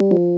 Ooh.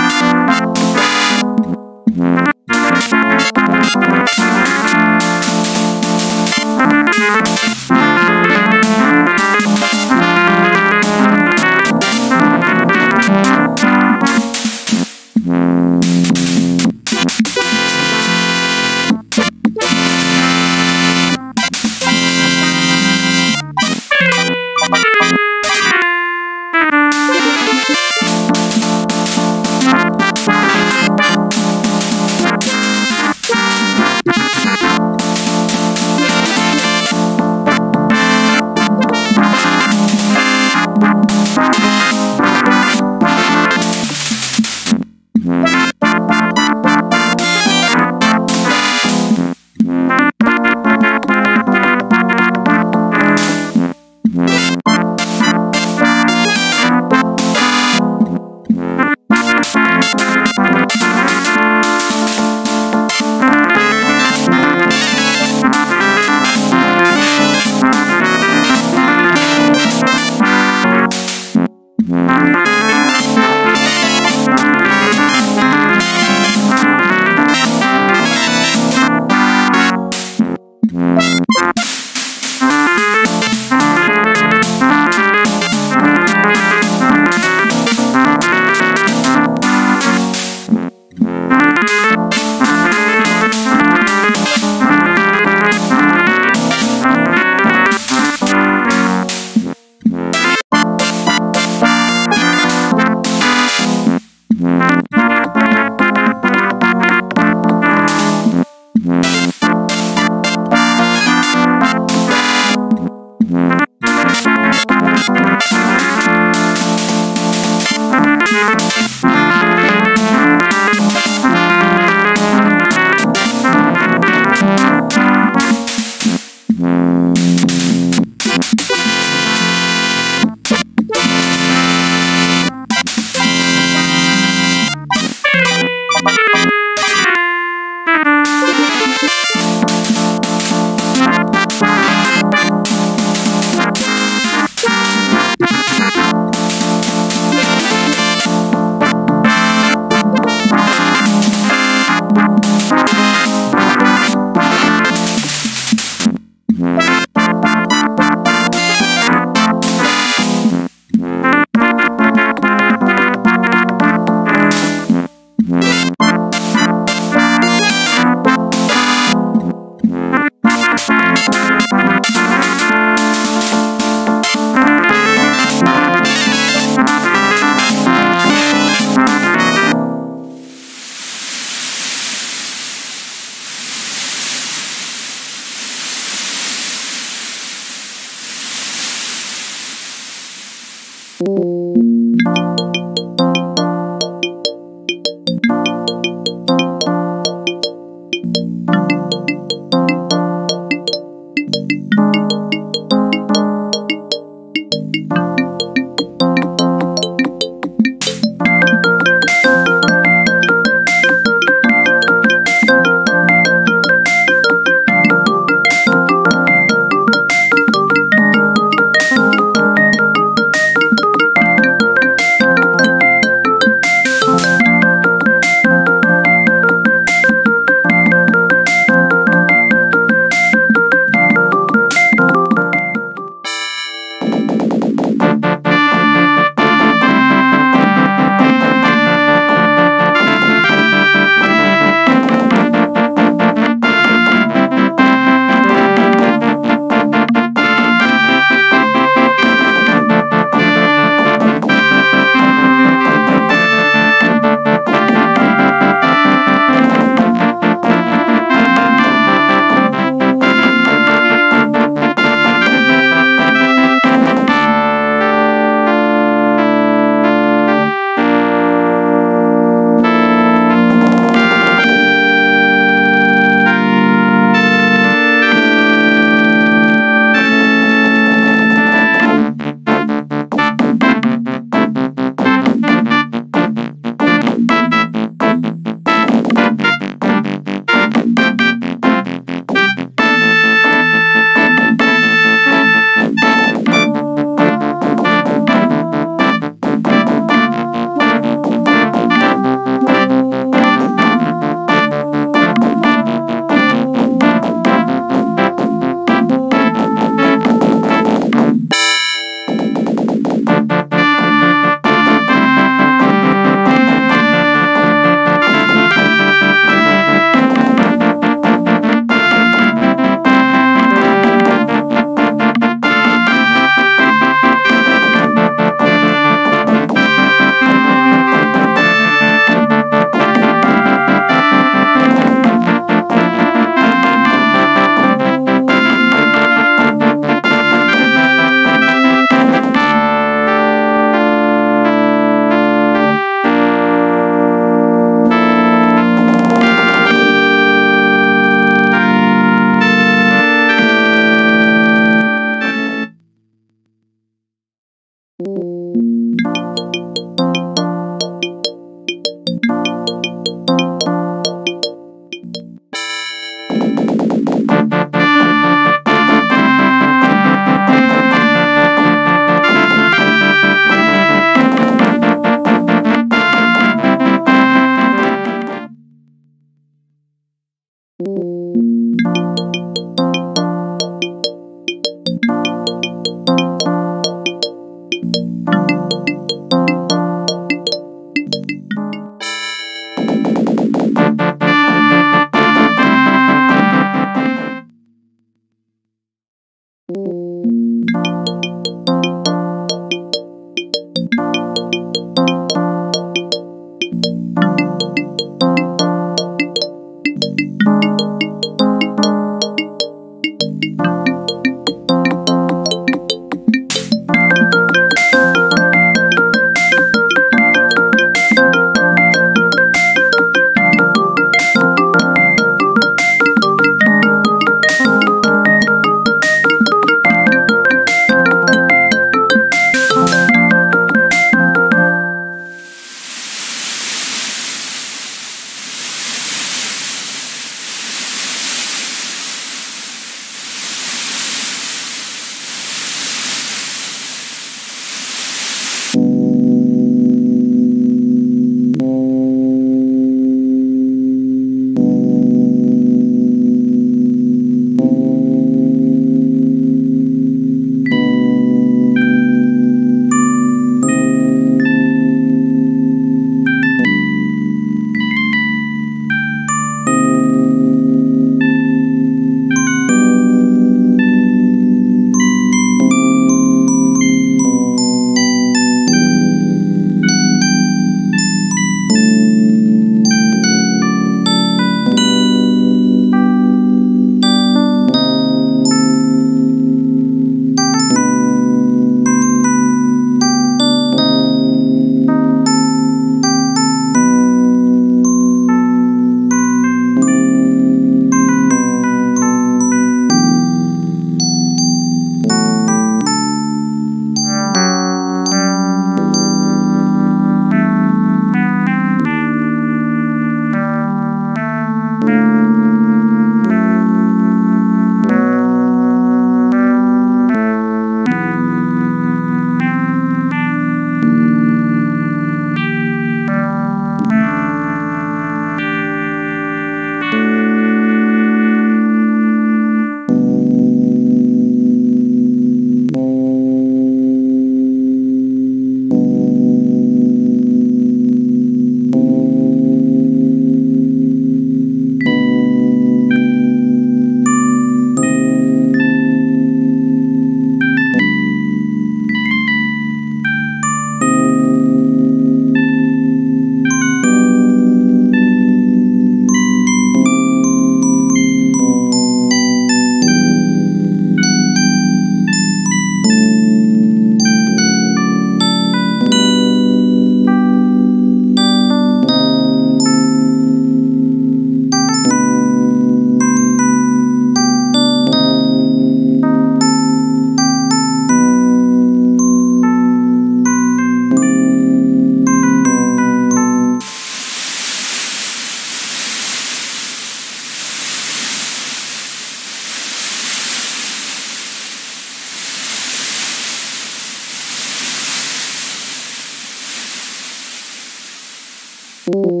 Ooh.